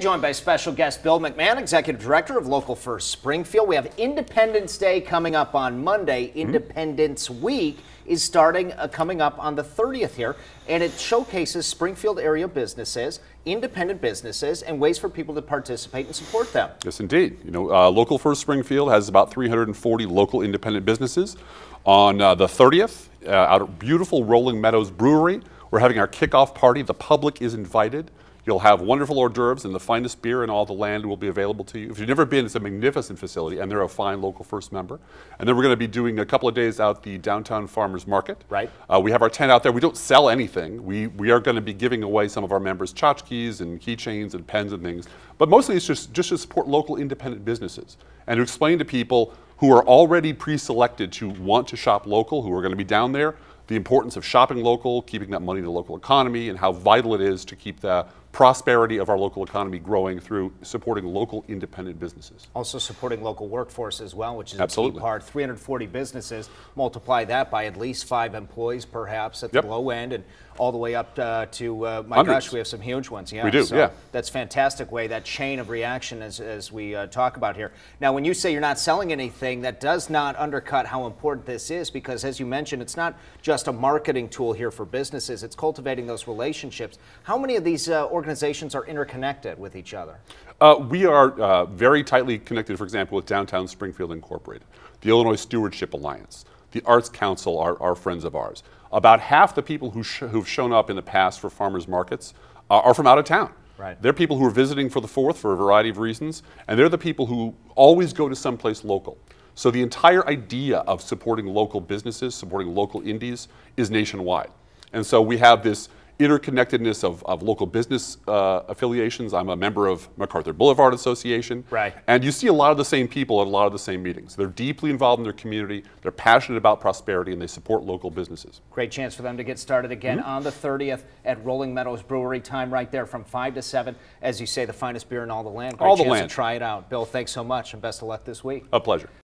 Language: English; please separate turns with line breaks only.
Joined by special guest Bill McMahon, Executive Director of Local First Springfield. We have Independence Day coming up on Monday. Mm-hmm. Independence Week is starting uh, coming up on the 30th here, and it showcases Springfield area businesses, independent businesses, and ways for people to participate and support them.
Yes, indeed. You know, uh, Local First Springfield has about 340 local independent businesses. On uh, the 30th, uh, out at beautiful Rolling Meadows Brewery, we're having our kickoff party. The public is invited. You'll have wonderful hors d'oeuvres and the finest beer in all the land will be available to you. If you've never been, it's a magnificent facility and they're a fine local first member. And then we're going to be doing a couple of days out the downtown farmers market.
Right.
Uh, we have our tent out there. We don't sell anything. We, we are going to be giving away some of our members tchotchkes and keychains and pens and things. But mostly it's just, just to support local independent businesses and to explain to people who are already pre-selected to want to shop local, who are going to be down there, the importance of shopping local, keeping that money in the local economy, and how vital it is to keep the prosperity of our local economy growing through supporting local independent businesses.
Also supporting local workforce as well, which is
Absolutely.
a key part. 340 businesses, multiply that by at least five employees perhaps at the
yep.
low end and all the way up uh, to, uh, my
Hundreds.
gosh, we have some huge ones. Yeah,
we do,
so
yeah.
That's fantastic way, that chain of reaction as, as we uh, talk about here. Now, when you say you're not selling anything, that does not undercut how important this is because as you mentioned, it's not just a marketing tool here for businesses, it's cultivating those relationships. How many of these uh, organizations are interconnected with each other?
Uh, we are uh, very tightly connected, for example, with Downtown Springfield Incorporated, the Illinois Stewardship Alliance, the Arts Council are, are friends of ours. About half the people who sh who've shown up in the past for farmers markets uh, are from out of town.
Right.
They're people who are visiting for the 4th for a variety of reasons, and they're the people who always go to someplace local. So the entire idea of supporting local businesses, supporting local indies, is nationwide. And so we have this interconnectedness of, of local business uh, affiliations. I'm a member of MacArthur Boulevard Association.
Right.
And you see a lot of the same people at a lot of the same meetings. They're deeply involved in their community, they're passionate about prosperity, and they support local businesses.
Great chance for them to get started again mm -hmm. on the 30th at Rolling Meadows Brewery. Time right there from 5 to 7. As you say, the finest beer in all the land. Great
all
the
land.
to try it out. Bill, thanks so much, and best of luck this week.
A pleasure.